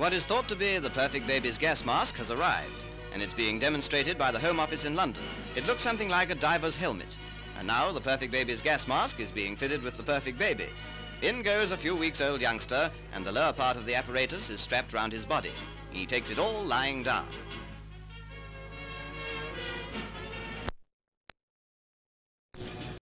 What is thought to be the perfect baby's gas mask has arrived, and it's being demonstrated by the Home Office in London. It looks something like a diver's helmet. And now the perfect baby's gas mask is being fitted with the perfect baby. In goes a few weeks old youngster, and the lower part of the apparatus is strapped round his body. He takes it all lying down.